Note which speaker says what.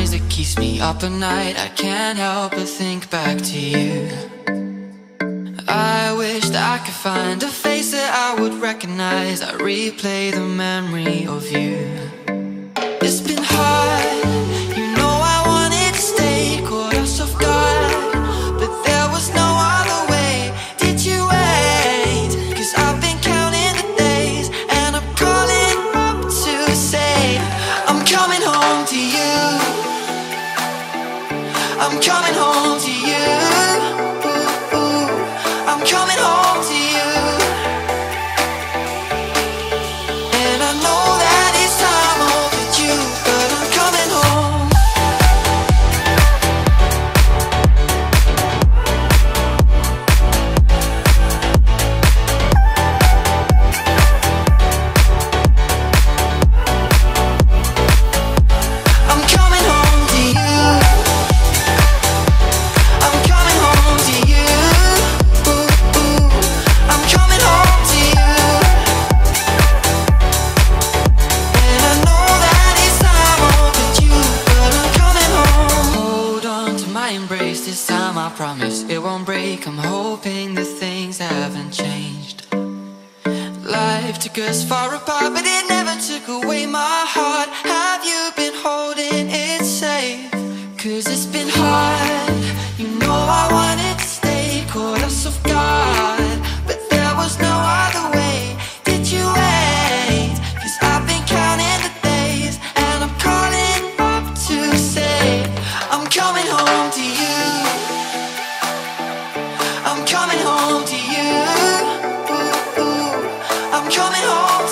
Speaker 1: noise that keeps me up at night. I can't help but think back to you. I wish that I could find a face that I would recognize. I replay the memory of you. It's been hard. took us far apart, but it never took away my heart. Have you been holding it safe? Cause it's been hard. You know I wanted to stay caught us off guard, but there was no other way. Did you wait? Cause I've been counting the days, and I'm calling up to say, I'm coming home to you. coming home.